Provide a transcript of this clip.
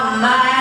my